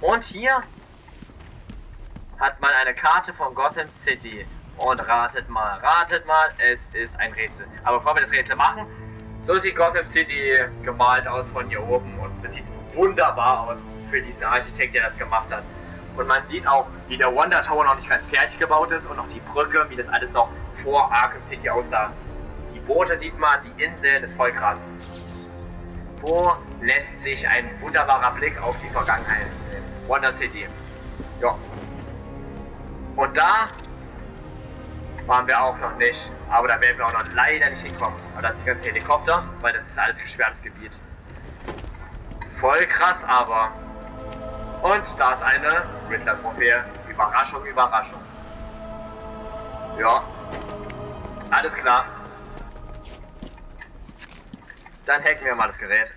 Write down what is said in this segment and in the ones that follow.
Und hier hat man eine Karte von Gotham City. Und ratet mal, ratet mal, es ist ein Rätsel. Aber bevor wir das Rätsel machen, so sieht Gotham City gemalt aus von hier oben. Und es sieht wunderbar aus für diesen Architekt, der das gemacht hat. Und man sieht auch, wie der Wonder Tower noch nicht ganz fertig gebaut ist und noch die Brücke, wie das alles noch vor Arkham City aussah. Die Boote sieht man, die Inseln, ist voll krass. Wo lässt sich ein wunderbarer Blick auf die Vergangenheit nehmen? Wonder City. Ja. Und da waren wir auch noch nicht. Aber da werden wir auch noch leider nicht hinkommen. Aber das ist die ganze Helikopter, weil das ist alles gesperrtes Gebiet. Voll krass, aber. Und da ist eine Riddler-Trophäe. Überraschung, Überraschung. Ja. Alles klar. Dann hacken wir mal das Gerät.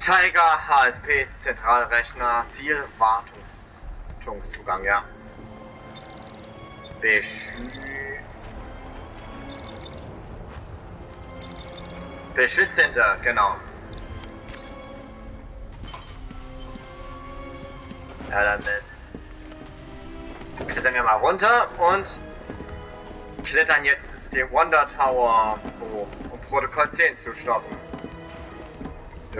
Tiger HSP Zentralrechner Ziel Wartungszugang, ja. Beschü Beschützender, genau. Ja, dann klettern wir mal runter und klettern jetzt den Wonder Tower hoch, um Protokoll 10 zu stoppen.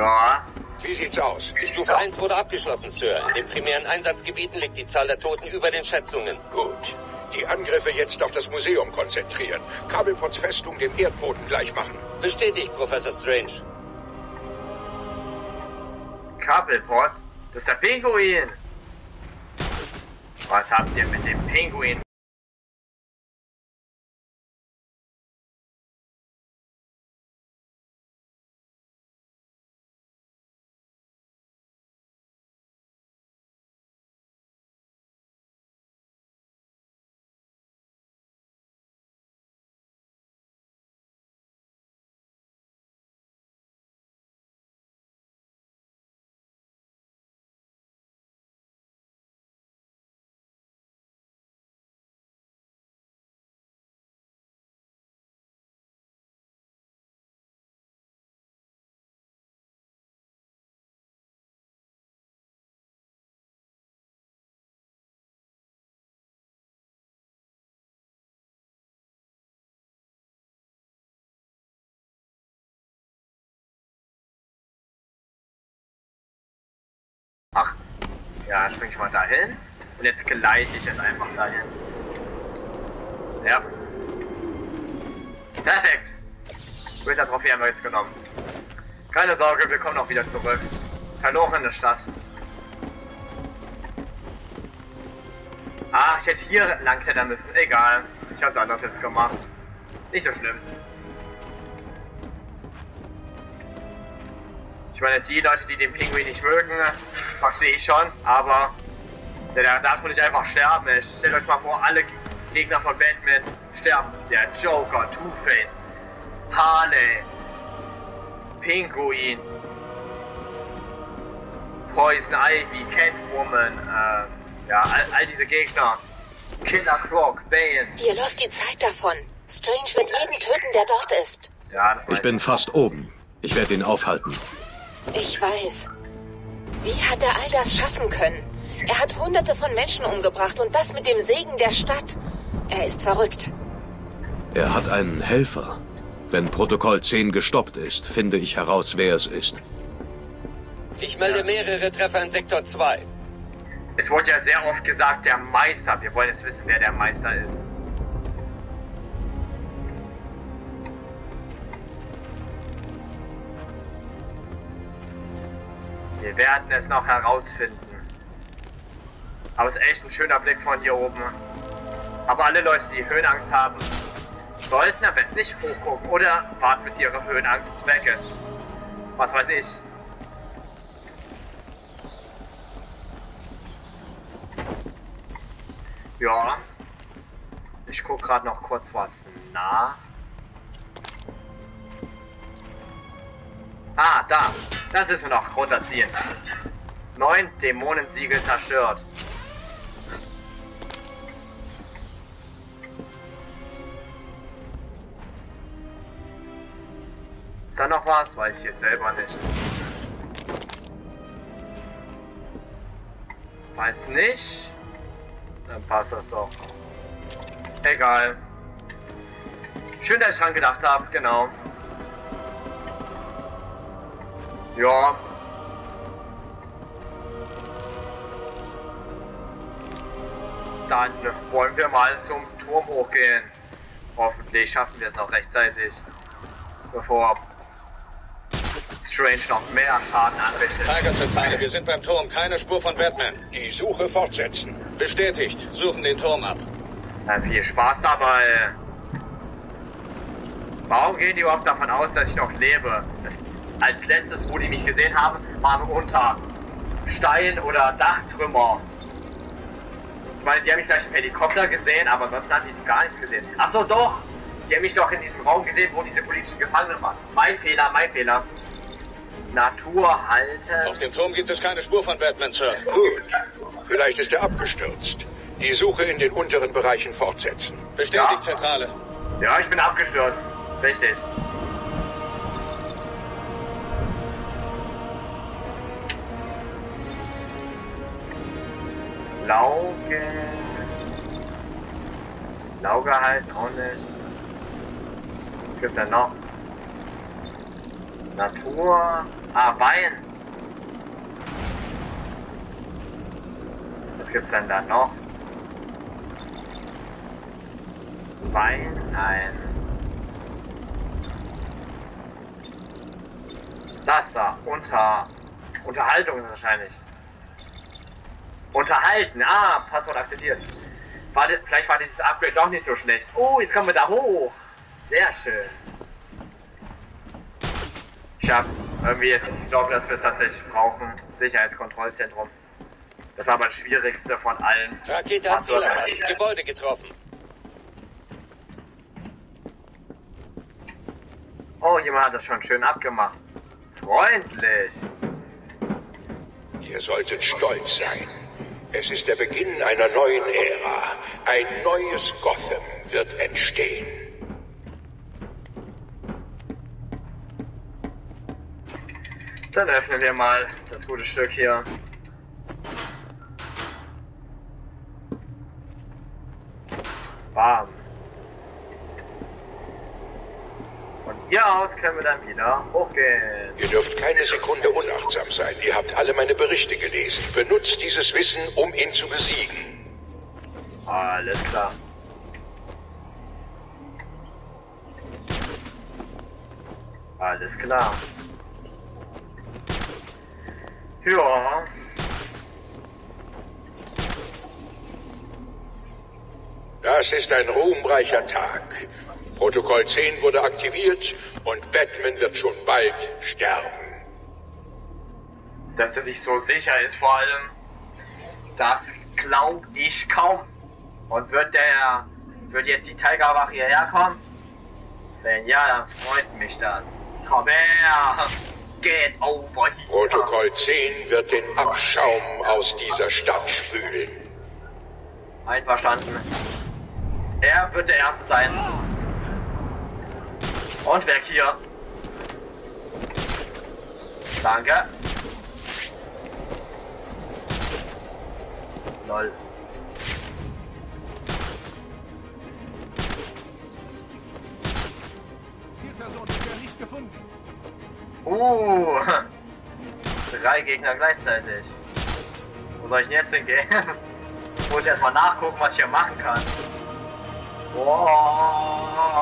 Ja. Wie sieht's aus? Stufe 1 wurde abgeschlossen, Sir. In den primären Einsatzgebieten liegt die Zahl der Toten über den Schätzungen. Gut. Die Angriffe jetzt auf das Museum konzentrieren. Kabelpots Festung dem Erdboden gleich machen. Bestätigt, Professor Strange. Kabelpot? Das ist der Pinguin! Was habt ihr mit dem Pinguin? Ja, spring ich mal dahin. Und jetzt gleite ich es einfach dahin. Ja. Perfekt. Winter Trophäe haben wir jetzt genommen. Keine Sorge, wir kommen auch wieder zurück. Verlorene Stadt. Ah, ich hätte hier lang klettern müssen. Egal. Ich habe es anders jetzt gemacht. Nicht so schlimm. Ich meine, die Leute, die den Pinguin nicht mögen, verstehe ich schon, aber der, darf nicht einfach sterben. Stellt euch mal vor, alle Gegner von Batman sterben. Der Joker, Two-Face, Harley, Pinguin, Poison Ivy, Catwoman, äh, ja, all, all diese Gegner. Killer Croc, Bane. Dir läuft die Zeit davon. Strange wird jeden töten, der dort ist. Ja, das Ich bin fast oben. Ich werde ihn aufhalten. Ich weiß. Wie hat er all das schaffen können? Er hat hunderte von Menschen umgebracht und das mit dem Segen der Stadt. Er ist verrückt. Er hat einen Helfer. Wenn Protokoll 10 gestoppt ist, finde ich heraus, wer es ist. Ich melde mehrere Treffer in Sektor 2. Es wurde ja sehr oft gesagt, der Meister. Wir wollen jetzt wissen, wer der Meister ist. Wir werden es noch herausfinden. Aber es ist echt ein schöner Blick von hier oben. Aber alle Leute, die Höhenangst haben, sollten am besten nicht hochgucken oder warten, bis ihre Höhenangst weg ist. Was weiß ich. Ja. Ich guck gerade noch kurz was nach. Ah, da. Das ist wir noch runterziehen. Neun Dämonensiegel zerstört. Ist da noch was? Weiß ich jetzt selber nicht. Meinst nicht? Dann passt das doch. Egal. Schön, dass ich dran gedacht habe, genau. Ja. Dann wollen wir mal zum Turm hochgehen. Hoffentlich schaffen wir es noch rechtzeitig. Bevor Strange noch mehr Schaden anrichtet. Tigerzentrale, wir sind beim Turm. Keine Spur von Batman. Die Suche fortsetzen. Bestätigt. Suchen den Turm ab. Dann viel Spaß dabei. Warum gehen die überhaupt davon aus, dass ich noch lebe? Das, als letztes, wo die mich gesehen haben, waren unter Stein oder Dachtrümmer. Ich meine, die haben mich vielleicht im Helikopter gesehen, aber sonst haben die gar nichts gesehen. Ach so, doch! Die haben mich doch in diesem Raum gesehen, wo diese politischen Gefangenen waren. Mein Fehler, mein Fehler. Natur halten. Auf dem Turm gibt es keine Spur von Batman, Sir. Gut. Vielleicht ist er abgestürzt. Die Suche in den unteren Bereichen fortsetzen. Bestätigt, Ja. Zentrale. Ja, ich bin abgestürzt. Richtig. Lauge. Lauge halten auch nicht. Was gibt's denn noch? Natur. Ah, Wein. Was gibt's denn da noch? Wein? Nein. Das da. Unter. Unterhaltung ist wahrscheinlich. Unterhalten. Ah, Passwort akzeptiert. War, vielleicht war dieses Upgrade doch nicht so schlecht. Oh, jetzt kommen wir da hoch. Sehr schön. Ich hab irgendwie jetzt nicht geglaubt, dass wir es tatsächlich brauchen. Sicherheitskontrollzentrum. Das war aber das Schwierigste von allen. Rakete hat erreicht. Gebäude getroffen. Oh, jemand hat das schon schön abgemacht. Freundlich. Ihr solltet stolz sein. Es ist der Beginn einer neuen Ära. Ein neues Gotham wird entstehen. Dann öffnen wir mal das gute Stück hier. Bam. Von hier aus können wir dann wieder hochgehen. Ihr dürft keine Sekunde unachtsam sein. Ihr habt alle meine Berichte gelesen. Benutzt dieses Wissen, um ihn zu besiegen. Alles klar. Alles klar. Ja. Das ist ein ruhmreicher Tag. Protokoll 10 wurde aktiviert und Batman wird schon bald sterben. Dass er sich so sicher ist vor allem, das glaube ich kaum. Und wird der, wird jetzt die Tigerwache hierher kommen? Wenn ja, dann freut mich das. Komm her! Get over here! Protokoll 10 wird den Abschaum aus dieser Stadt spülen. Einverstanden. Er wird der Erste sein. Und weg hier. Danke. Lol. Uh. Drei Gegner gleichzeitig. Wo soll ich denn jetzt hingehen? Muss ich erstmal nachgucken, was ich hier machen kann. Wow.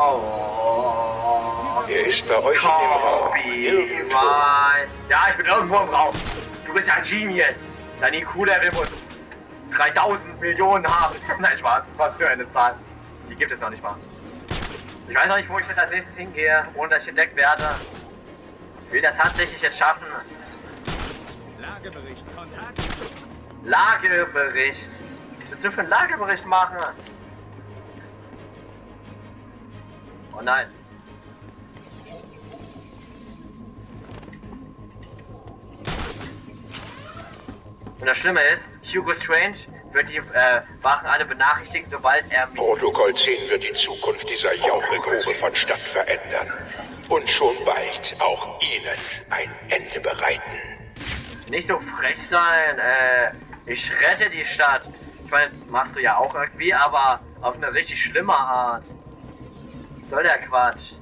Er ist bei euch in dem Raum. Irgendwo. Ja, ich bin irgendwo im Raum. Du bist ein Genius. Dein IQ-Level muss 3000 Millionen haben. Nein, Spaß. Was für eine Zahl. Die gibt es noch nicht mal. Ich weiß noch nicht, wo ich jetzt als nächstes hingehe, ohne dass ich entdeckt werde. Ich will das tatsächlich jetzt schaffen. Lagebericht. Kontakt. Lagebericht. Was willst du für einen Lagebericht machen? Oh nein. Und das Schlimme ist, Hugo Strange wird die äh, Wachen alle benachrichtigen, sobald er mich... Protokoll 10 wird die Zukunft dieser Jauchegrube von Stadt verändern. Und schon bald auch Ihnen ein Ende bereiten. Nicht so frech sein, äh, ich rette die Stadt. Ich meine, machst du ja auch irgendwie, aber auf eine richtig schlimme Art. Soll der Quatsch?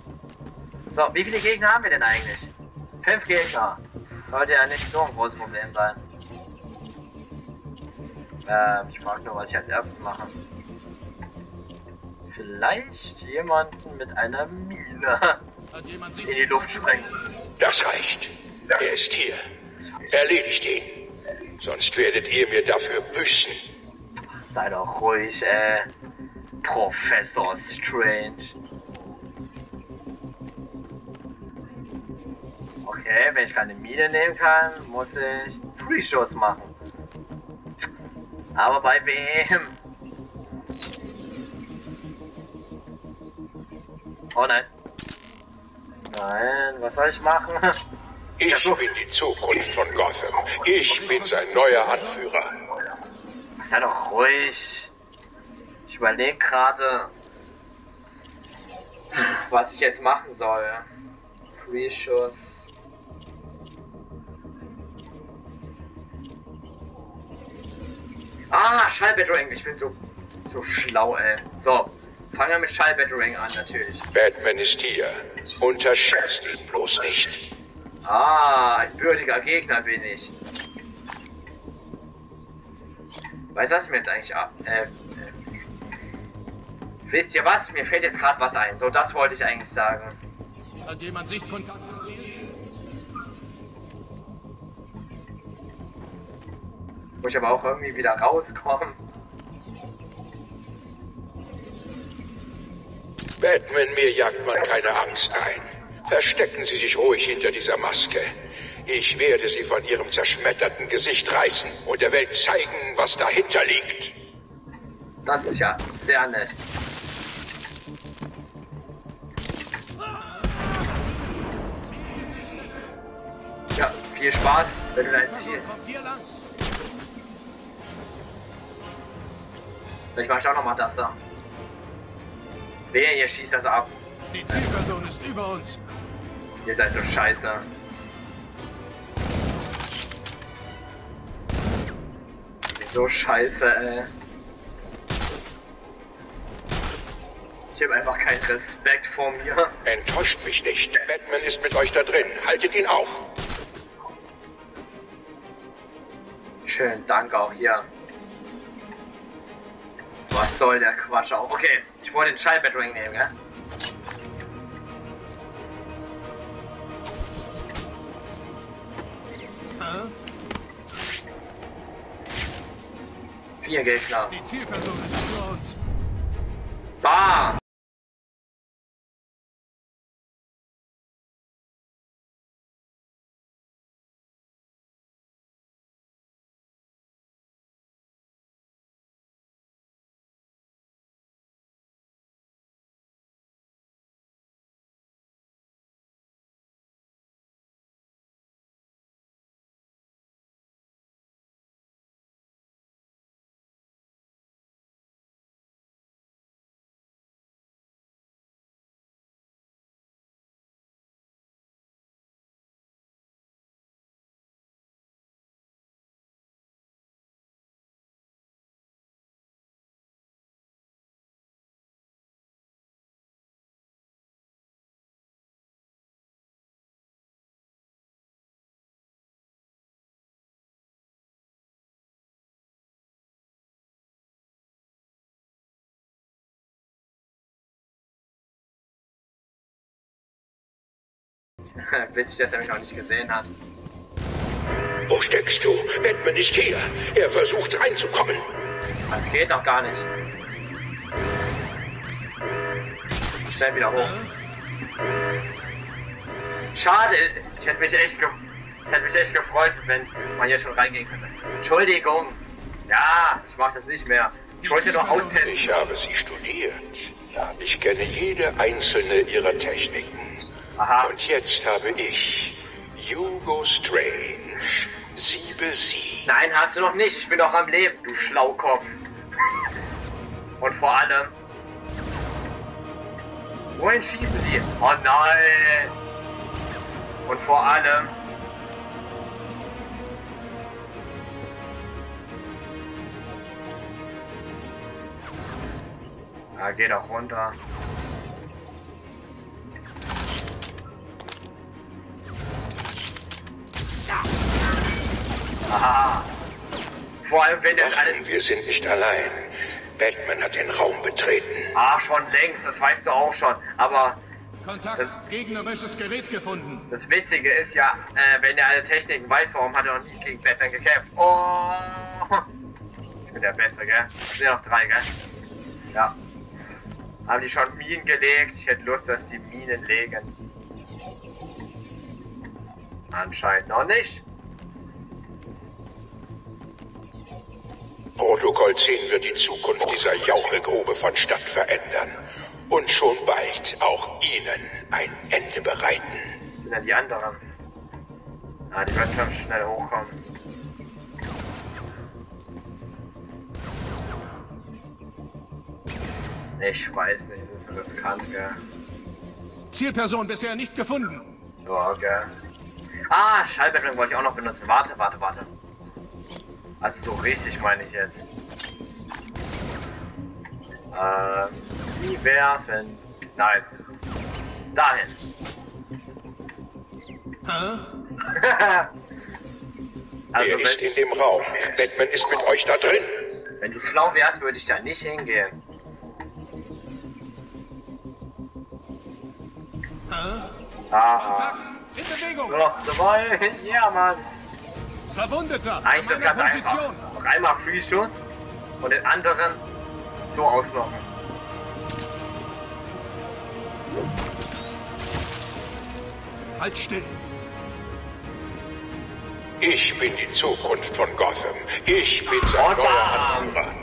So, wie viele Gegner haben wir denn eigentlich? Fünf Gegner. Sollte ja nicht so ein großes Problem sein. Ähm, ich frage nur, was ich als erstes mache. Vielleicht jemanden mit einer Mine in die Luft sprengen. Das reicht. Er ist hier. Erledigt ihn. Sonst werdet ihr mir dafür büßen. Sei doch ruhig, äh. Professor Strange. Okay, wenn ich keine Mine nehmen kann, muss ich Pre-Schuss machen. Aber bei wem? Oh nein. Nein, was soll ich machen? Ich bin die Zukunft von Gotham. Ich bin sein neuer Anführer. Sei doch ruhig. Ich überlege gerade, was ich jetzt machen soll. Pre-Schuss. Ah, Schallbattering. Ich bin so, so schlau, ey. So, fangen wir mit Schallbattering an, natürlich. Batman ist hier. Unterschätzt ihn bloß nicht. Ah, ein würdiger Gegner bin ich. Weißt du, was mir jetzt eigentlich ab... Äh, äh, wisst ihr was? Mir fällt jetzt gerade was ein. So, das wollte ich eigentlich sagen. Hat jemand Sichtkontakt zum Ziel? Muss ich aber auch irgendwie wieder rauskommen. Batman, mir jagt man keine Angst ein. Verstecken Sie sich ruhig hinter dieser Maske. Ich werde Sie von Ihrem zerschmetterten Gesicht reißen und der Welt zeigen, was dahinter liegt. Das ist ja sehr nett. Ja, viel Spaß, wenn du dein Ziel. Hier lang. Ich auch nochmal das da. Wer, ihr schießt das ab. Die Zielperson ist über uns. Ihr seid so scheiße. So scheiße, ey. Ich habe einfach keinen Respekt vor mir. Enttäuscht mich nicht. Batman ist mit euch da drin. Haltet ihn auf. Schönen Dank auch hier. Was soll der Quatsch auch? Okay, ich wollte den Schallbattering nehmen, gell? Vier Gegner. Die Zielperson ist über uns. Witzig, dass er mich noch nicht gesehen hat. Wo steckst du? Batman ist hier. Er versucht reinzukommen. Das geht doch gar nicht. Schnell wieder hoch. Schade, ich hätte mich echt ge ich hätte mich echt gefreut, wenn man hier schon reingehen könnte. Entschuldigung. Ja, ich mach das nicht mehr. Ich wollte nur austesten. Ich habe sie studiert. Ich kenne jede einzelne ihrer Techniken. Aha. Und jetzt habe ich Hugo Strange. Sie besiegt. Nein, hast du noch nicht. Ich bin noch am Leben, du Schlaukopf. Und vor allem. Wohin schießen die? Oh nein! Und vor allem. Ah, geh doch runter. Vor allem, wenn der alle... Wir sind nicht allein. Batman hat den Raum betreten. Ah, schon längst, das weißt du auch schon. Aber Kontakt, gegnerisches Gerät gefunden. das Witzige ist ja, äh, wenn er alle Techniken weiß, warum hat er noch nie gegen Batman gekämpft? Oh! Ich bin der Beste, gell? Es sind noch drei, gell? Ja. Haben die schon Minen gelegt? Ich hätte Lust, dass die Minen legen. Anscheinend noch nicht. Protokoll 10 wird die Zukunft dieser Jauchegrube von Stadt verändern. Und schon bald auch Ihnen ein Ende bereiten. Das sind ja die anderen. Ah, die werden schon schnell hochkommen. Ich weiß nicht, das ist riskant, gell? Zielperson bisher nicht gefunden. Ja, gell. Ah, Schallbeschränkung wollte ich auch noch benutzen. Warte, warte, warte. Also so richtig meine ich jetzt. Ähm, wie wär's, wenn... Nein. Dahin. Hä? also er ist wenn, in dem Raum. Batman ist mit euch da drin. wenn du schlau wärst, würde ich da nicht hingehen. Hä? Aha. In Bewegung. Nur noch zwei. Ja, Mann. Verwundeter. Eigentlich das Ganze einfach. Noch einmal Freeschuss und den anderen so auslocken. Halt still. Ich bin die Zukunft von Gotham. Ich bin sein Und neuer.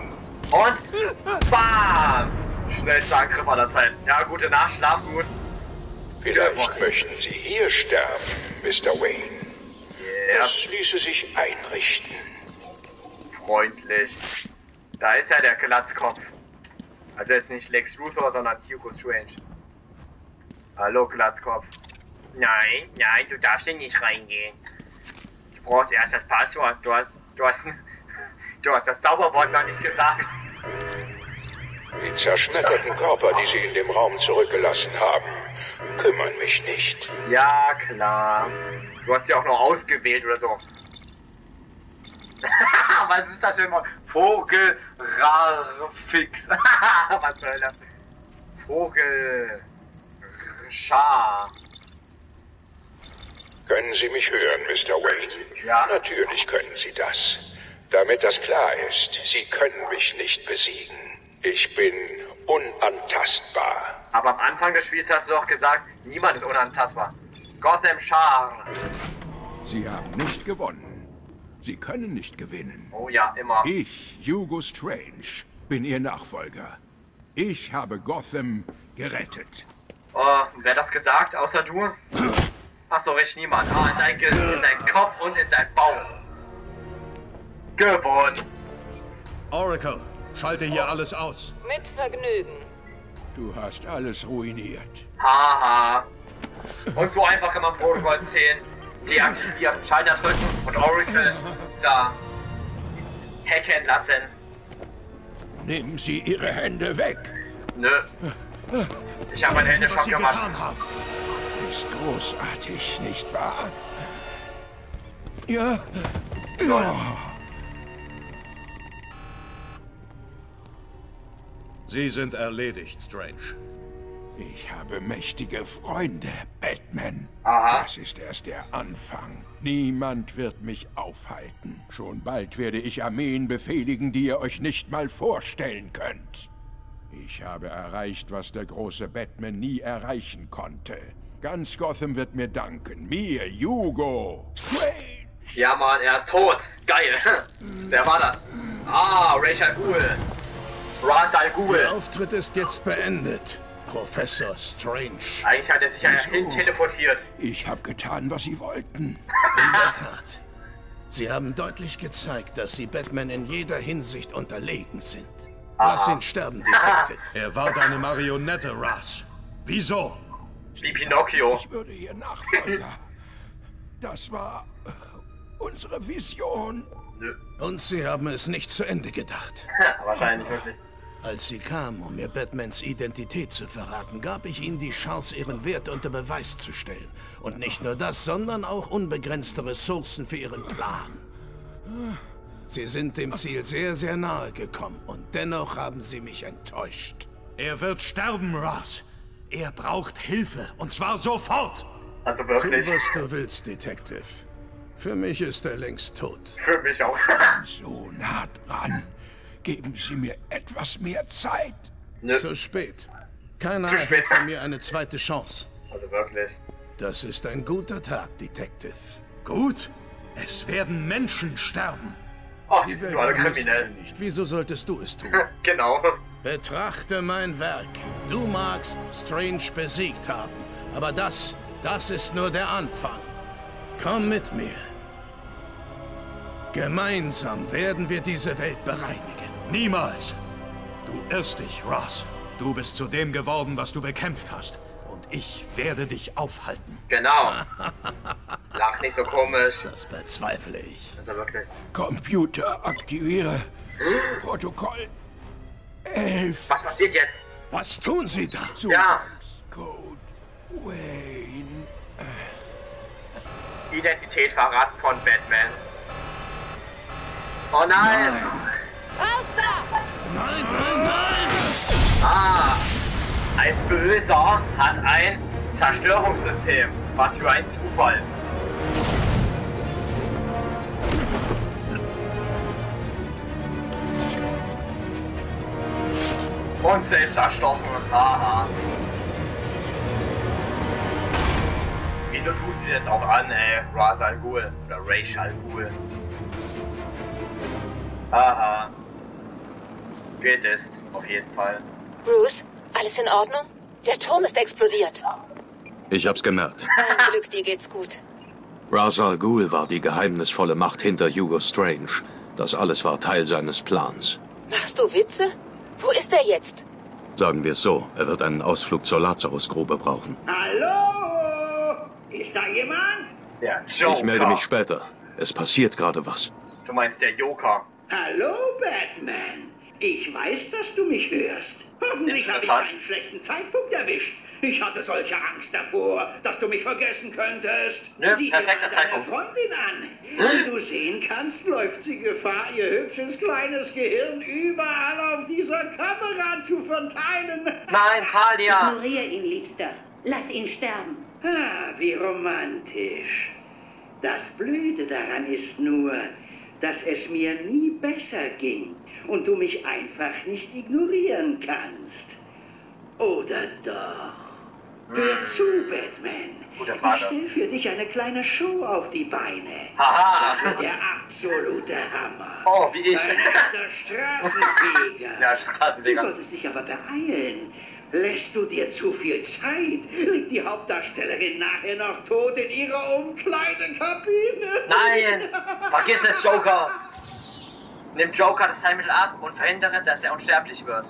Und BAM! Schnellster Angriff aller Zeiten. Ja, gute Nacht, schlaf gut. Vielleicht möchten Sie hier sterben, Mr. Wayne. Das ließe sich einrichten. freundlich. Da ist ja der Glatzkopf. Also jetzt nicht Lex Luthor, sondern Hugo Strange. Hallo, Glatzkopf. Nein, nein, du darfst hier nicht reingehen. Du brauchst erst das Passwort. Du hast, du hast, du hast das Zauberwort noch nicht gesagt. Die zerschmetterten Körper, die Sie in dem Raum zurückgelassen haben, kümmern mich nicht. Ja, klar. Du hast ja auch noch ausgewählt oder so. Was ist das für ein Vogelrarfix? Was soll das? Vogel. Schar. Können Sie mich hören, Mr. Wayne? Ja. Natürlich können Sie das. Damit das klar ist, Sie können mich nicht besiegen. Ich bin unantastbar. Aber am Anfang des Spiels hast du doch gesagt, niemand ist unantastbar. Gotham Char. Sie haben nicht gewonnen. Sie können nicht gewinnen. Oh ja, immer. Ich, Hugo Strange, bin Ihr Nachfolger. Ich habe Gotham gerettet. Oh, wer das gesagt, außer du? Ach so, recht niemand. Ah, in dein, Ge in dein Kopf und in dein Bauch. Gewonnen. Oracle, schalte hier alles aus. Mit Vergnügen. Du hast alles ruiniert. Haha. Und so einfach kann man Protokoll 10 deaktivieren, Schalter drücken und Oracle da hacken lassen. Nehmen Sie Ihre Hände weg. Nö. Ich habe meine Hände Was schon Sie gemacht. getan haben. Ist großartig, nicht wahr? Ja. Ja. Sie sind erledigt, Strange. Ich habe mächtige Freunde, Batman. Aha. Das ist erst der Anfang. Niemand wird mich aufhalten. Schon bald werde ich Armeen befehligen, die ihr euch nicht mal vorstellen könnt. Ich habe erreicht, was der große Batman nie erreichen konnte. Ganz Gotham wird mir danken. Mir, Hugo. Strange. Ja, Mann, er ist tot. Geil. Wer war das? Ah, Rachel Ghul. Ra's al Ghul. Ihr Auftritt ist jetzt beendet, Professor Strange. Eigentlich hat er sich ja hin teleportiert. Ich habe getan, was sie wollten. In der Tat. Sie haben deutlich gezeigt, dass Sie Batman in jeder Hinsicht unterlegen sind. Lass ihn sterben, Detective. Er war deine Marionette, Ras. Wieso? Wie Pinocchio. Ich würde ihr Nachfolger. Das war unsere Vision. Und Sie haben es nicht zu Ende gedacht. Wahrscheinlich wirklich. Als sie kam, um mir Batmans Identität zu verraten, gab ich ihnen die Chance, ihren Wert unter Beweis zu stellen. Und nicht nur das, sondern auch unbegrenzte Ressourcen für ihren Plan. Sie sind dem Ziel sehr, sehr nahe gekommen und dennoch haben sie mich enttäuscht. Er wird sterben, Ross. Er braucht Hilfe und zwar sofort. Also Tu, wirklich. was du willst, Detective. Für mich ist er längst tot. Für mich auch. So nah dran. Geben Sie mir etwas mehr Zeit. Nö. Zu spät. Keiner Zu spät. erhält von mir eine zweite Chance. Also wirklich. Das ist ein guter Tag, Detective. Gut. Es werden Menschen sterben. Ach, die Die sind alle kriminell. nicht. Wieso solltest du es tun? Genau. Betrachte mein Werk. Du magst Strange besiegt haben, aber das, das ist nur der Anfang. Komm mit mir. Gemeinsam werden wir diese Welt bereinigen. Niemals. Du irrst dich, Ross. Du bist zu dem geworden, was du bekämpft hast. Und ich werde dich aufhalten. Genau. Lach nicht so komisch. Das bezweifle ich. Also wirklich. Computer aktiviere. Protokoll 11. Was passiert jetzt? Was tun Sie da? Ja. Code Wayne. Identität verraten von Batman. Oh nein! Raus da! Nein, nein, nein! Ah! Ein Böser hat ein Zerstörungssystem. Was für ein Zufall. Und selbst erstochen. Haha. Wieso tust du dir das auch an, ey? Ra's al Ghul. Oder Raish al Ghul. Haha. Geht ist, auf jeden Fall. Bruce, alles in Ordnung? Der Turm ist explodiert. Ich hab's gemerkt. Ein Glück, dir geht's gut. Ra's al Ghul war die geheimnisvolle Macht hinter Hugo Strange. Das alles war Teil seines Plans. Machst du Witze? Wo ist er jetzt? Sagen wir es so, er wird einen Ausflug zur Lazarusgrube brauchen. Hallo? Ist da jemand? Der Joker. Ich melde mich später. Es passiert gerade was. Du meinst der Joker. Hallo, Batman. Ich weiß, dass du mich hörst. Hoffentlich habe ich keinen schlechten Zeitpunkt erwischt. Ich hatte solche Angst davor, dass du mich vergessen könntest. Nö, Sieh dir deine Zeitpunkt. Freundin an. Wie du sehen kannst, läuft sie Gefahr, ihr hübsches kleines Gehirn überall auf dieser Kamera zu verteilen. Nein, Talia! Ignoriere ihn, Liebster. Lass ihn sterben. Ah, wie romantisch. Das Blöde daran ist nur, dass es mir nie besser ging und du mich einfach nicht ignorieren kannst. Oder doch? Hör zu, Batman. Ich stell für dich eine kleine Show auf die Beine. Haha. Das wird der absolute Hammer. Oh, wie ich. Ein echter Straßenfeger. Ja, Du Straßenweger. solltest dich aber beeilen. Lässt du dir zu viel Zeit, liegt die Hauptdarstellerin nachher noch tot in ihrer Umkleidekabine. Nein! Vergiss es, Joker! Nimm Joker das Heilmittel ab und verhindere, dass er unsterblich wird.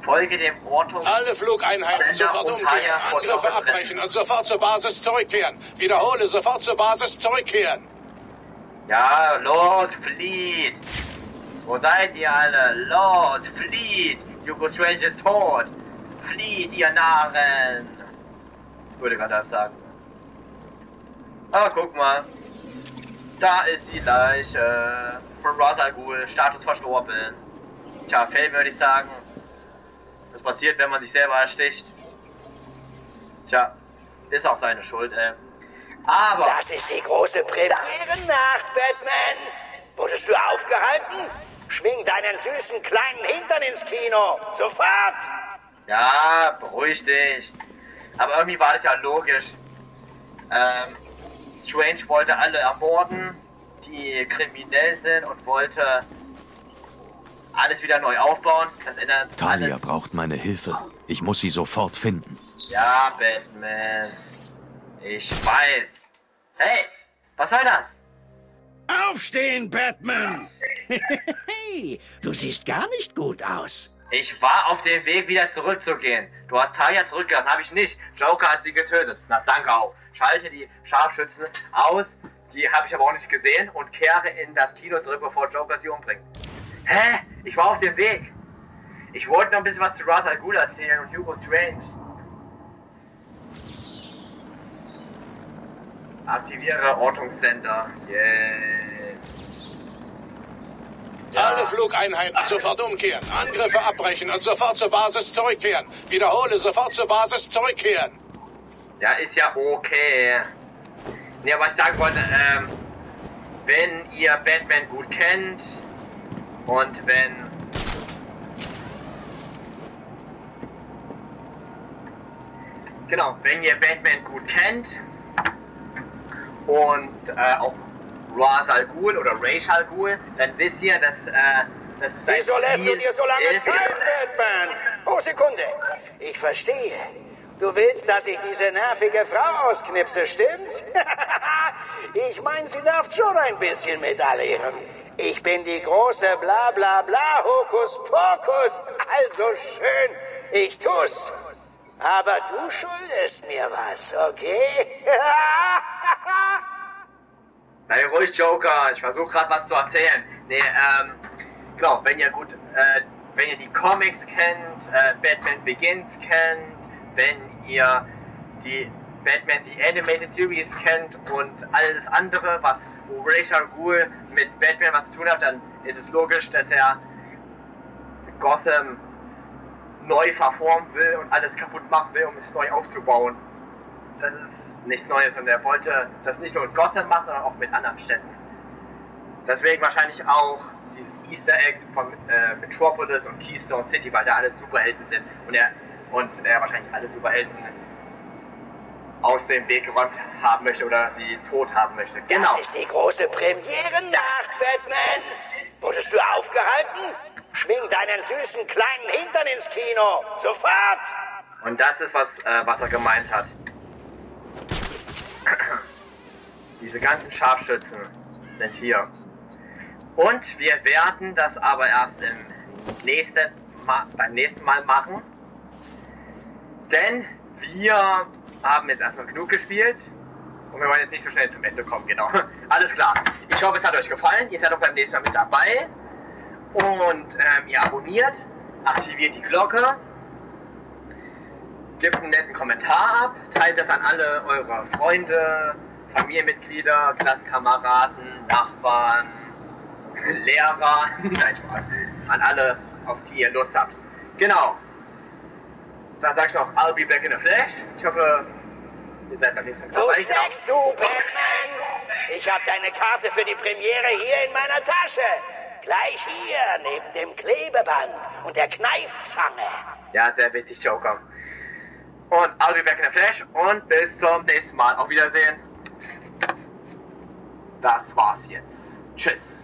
Folge dem Ortung. Alle Flugeinheiten sofort umkehren, Angriffe abbrechen und sofort zur Basis zurückkehren. Wiederhole, sofort zur Basis zurückkehren. Ja, los, flieht! Wo seid ihr alle? Los, flieht! Hugo Strange ist tot! Flieht, ihr Narren! Würde gerade halb sagen. Ah, guck mal. Da ist die Leiche von Ghul, Status verstorben. Tja, Fail würde ich sagen. Das passiert, wenn man sich selber ersticht. Tja, ist auch seine Schuld, ey. Aber... Das ist die große Premierennacht, Batman. Wurdest du aufgehalten? Schwing deinen süßen kleinen Hintern ins Kino. Sofort! Ja, beruhig dich. Aber irgendwie war das ja logisch. Ähm, Strange wollte alle ermorden, die kriminell sind und wollte alles wieder neu aufbauen. Das ändert Talia alles. braucht meine Hilfe. Ich muss sie sofort finden. Ja, Batman. Ich weiß. Hey, was soll das? Aufstehen, Batman! Hey, du siehst gar nicht gut aus. Ich war auf dem Weg, wieder zurückzugehen. Du hast Talia zurückgelassen, habe ich nicht. Joker hat sie getötet. Na, danke auch. Schalte die Scharfschützen aus. Die habe ich aber auch nicht gesehen und kehre in das Kino zurück, bevor Joker sie umbringt. Hä? Ich war auf dem Weg. Ich wollte noch ein bisschen was zu Ra's al Ghul erzählen und Hugo Strange. Aktiviere Ortungssender. Yeah. Alle Flugeinheiten sofort umkehren. Angriffe abbrechen und sofort zur Basis zurückkehren. Wiederhole, sofort zur Basis zurückkehren. Ja, ist ja okay. Ja, was ich sagen wollte, ähm, wenn ihr Batman gut kennt und wenn genau, wenn ihr Batman gut kennt und äh, auch Ra's al Ghul oder Ra's al Ghul, dann wisst ihr, dass, äh, dass es Wieso lässt Ziel du dir so lange ist, Zeit, Batman? Oh, Sekunde. Ich verstehe. Du willst, dass ich diese nervige Frau ausknipse, stimmt's? ich meine, sie darf schon ein bisschen mit all ihrem. Ich bin die große bla bla bla Hokuspokus. Also schön, ich tu's. Aber du schuldest mir was, okay? Sei ruhig, Joker. Ich versuche gerade was zu erzählen. Nee, ähm, genau, wenn ihr gut, äh, wenn ihr die Comics kennt, äh, Batman Begins kennt, wenn ihr die Batman The Animated Series kennt und alles andere, was al Ghul mit Batman was zu tun hat, dann ist es logisch, dass er Gotham neu verformen will und alles kaputt machen will, um es neu aufzubauen. Das ist nichts Neues und er wollte das nicht nur in Gotham machen, sondern auch mit anderen Städten. Deswegen wahrscheinlich auch dieses Easter Egg von äh, Metropolis und Keystone City, weil da alle Superhelden sind und er und er wahrscheinlich alle Superhelden aus dem Weg geräumt haben möchte oder sie tot haben möchte. Genau. Das ist die große Premierennacht, Batman. Wurdest du aufgehalten? Schwing deinen süßen kleinen Hintern ins Kino. Sofort! Und das ist, was, äh, was er gemeint hat. Diese ganzen Scharfschützen sind hier. Und wir werden das aber erst im nächsten Ma beim nächsten Mal machen. Denn wir haben jetzt erstmal genug gespielt. Und wir wollen jetzt nicht so schnell zum Ende kommen, genau. Alles klar. Ich hoffe, es hat euch gefallen. Ihr seid auch beim nächsten Mal mit dabei. Und ähm, ihr abonniert, aktiviert die Glocke, gebt einen netten Kommentar ab, teilt das an alle eure Freunde, Familienmitglieder, Klassenkameraden, Nachbarn, Lehrer, nein Spaß, an alle, auf die ihr Lust habt. Genau. Dann sag ich noch, I'll be back in a flash. Ich hoffe, ihr seid beim nächsten Mal dabei. steckst du, Batman? Ich habe deine Karte für die Premiere hier in meiner Tasche. Gleich hier, neben dem Klebeband und der Kneifzange. Ja, sehr witzig, Joker. Und I'll be back in a flash und bis zum nächsten Mal. Auf Wiedersehen. Das war's jetzt. Tschüss.